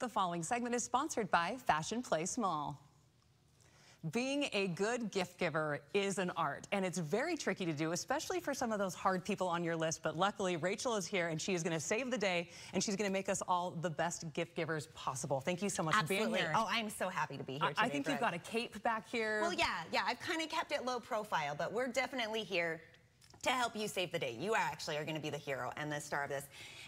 The following segment is sponsored by Fashion Place Mall. Being a good gift giver is an art, and it's very tricky to do, especially for some of those hard people on your list. But luckily, Rachel is here, and she is going to save the day, and she's going to make us all the best gift givers possible. Thank you so much Absolutely. for being here. Oh, I'm so happy to be here today, I think Brooke. you've got a cape back here. Well, yeah, yeah. I've kind of kept it low profile, but we're definitely here to help you save the day. You actually are going to be the hero and the star of this.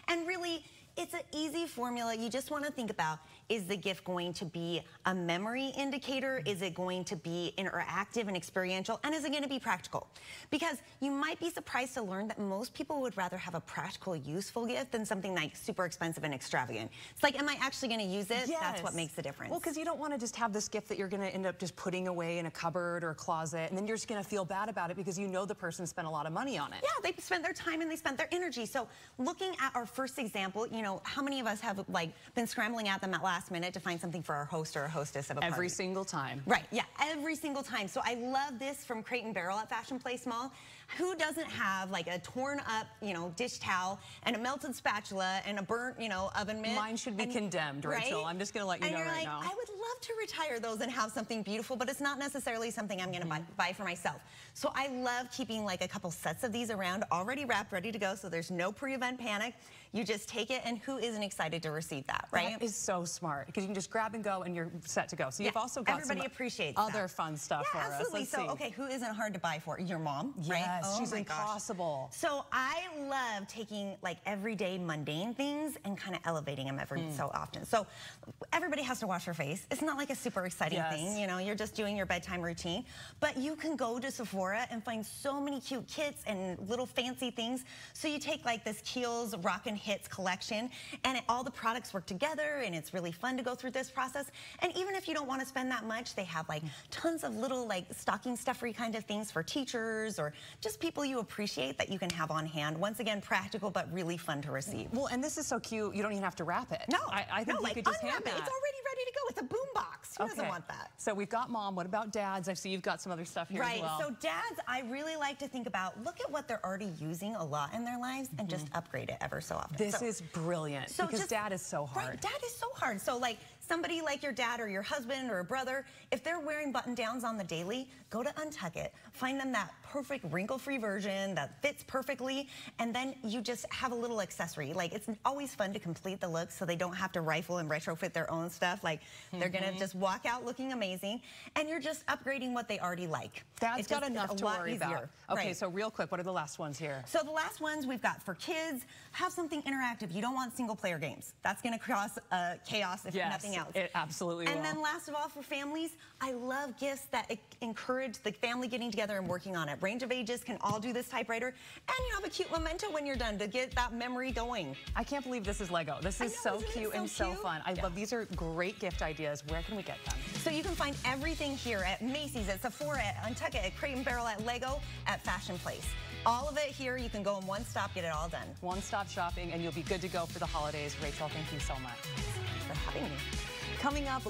And really, it's an easy formula. You just want to think about, is the gift going to be a memory indicator? Is it going to be interactive and experiential? And is it going to be practical? Because you might be surprised to learn that most people would rather have a practical, useful gift than something like super expensive and extravagant. It's like, am I actually going to use it? Yes. That's what makes the difference. Well, because you don't want to just have this gift that you're going to end up just putting away in a cupboard or a closet, and then you're just going to feel bad about it because you know the person spent a lot of money on it. Yeah, they spent their time and they spent their energy. So looking at our first example, you know, how many of us have like been scrambling at them at last minute to find something for our host or a hostess of a Every party? single time. Right, yeah, every single time. So I love this from Crate and Barrel at Fashion Place Mall. Who doesn't have like a torn up, you know, dish towel and a melted spatula and a burnt, you know, oven mitt? Mine should be And- condemned, Rachel. right? I'm just gonna let you and know right like, now. I would to retire those and have something beautiful, but it's not necessarily something I'm gonna buy, Mm-hmm. buy for myself. So I love keeping like a couple sets of these around, already wrapped, ready to go, so there's no pre-event panic. You just take it, and who isn't excited to receive that, right? That is so smart because you can just grab and go and you're set to go. So you've Yeah, also got everybody appreciates other that. fun stuff yeah, for us. absolutely. So, see. okay, who isn't hard to buy for? Your mom, right? Yes, Oh she's my gosh. impossible. So I love taking like everyday mundane things and kind of elevating them every Hmm. so often. So everybody has to wash their face. It's not like a super exciting Yes. thing, you know, you're just doing your bedtime routine. But you can go to Sephora and find so many cute kits and little fancy things. So you take like this Kiehl's Rockin' Hits collection and it, all the products work together and it's really fun to go through this process. And even if you don't want to spend that much, they have like tons of little like stocking stuffery kind of things for teachers or just people you appreciate that you can have on hand. Once again, practical but really fun to receive. Well, and this is so cute. You don't even have to wrap it. No, I, I think no, you like could just hand it. It's already to a boom box. Who doesn't want that? So we've got mom. What about dads? I see you've got some other stuff here Right. as well. So dads, I really like to think about look at what they're already using a lot in their lives and just upgrade it ever so often. Mm-hmm. this So- is brilliant so because just- dad is so hard. Right, dad is so hard. So like somebody like your dad or your husband or a brother, if they're wearing button downs on the daily, go to Untuck It, find them that perfect wrinkle-free version that fits perfectly, and then you just have a little accessory. Like it's always fun to complete the look so they don't have to rifle and retrofit their own stuff. Like they're Mm-hmm. gonna just walk out looking amazing, and you're just upgrading what they already like. It's got enough to worry easier. about. Okay, Right. so real quick, what are the last ones here? So the last ones we've got for kids, have something interactive. You don't want single player games. That's gonna cause uh, chaos if Yes, nothing else. It absolutely And will. then last of all for families, I love gifts that encourage the family getting together and working on it. Range of ages can all do this typewriter. And you have a cute memento when you're done to get that memory going. I can't believe this is Lego. This is know, so cute so and so cute? fun. I Yeah. love these are great gift ideas. Where can we get them? So you can find everything here at Macy's, at Sephora, at Untuck It, at Crate and Barrel, at Lego, at Fashion Place. All of it here, you can go in one stop, get it all done. One-stop shopping and you'll be good to go for the holidays. Rachel, thank you so much. For having me. Coming up,